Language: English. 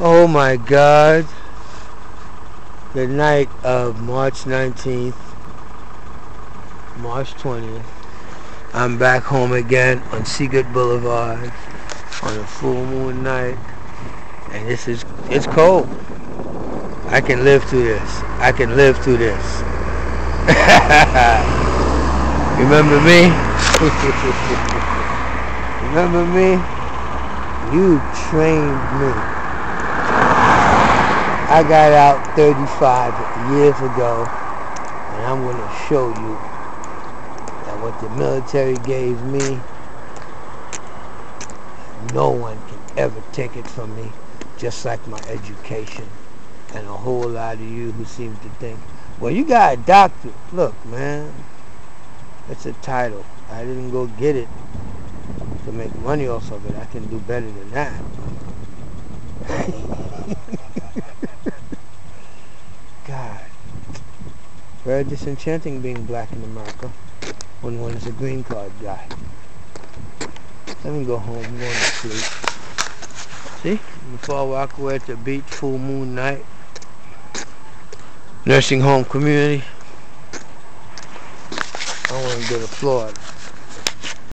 Oh my God. The night of March 19th, March 20th, I'm back home again on Seagirt Boulevard on a full moon night. And this is, it's cold. I can live through this. I can live through this. Remember me? Remember me? You trained me. I got out 35 years ago, and I'm going to show you that what the military gave me, no one can ever take it from me, just like my education. And a whole lot of you who seem to think, well, you got a doctorate. Look, man, it's a title. I didn't go get it to make money off of it. I can do better than that. Very disenchanting being black in America when one is a green card guy. Let me go home. I'm going to sleep. See? Before I walk away at the beach, full moon night. Nursing home community. I want to go to Florida.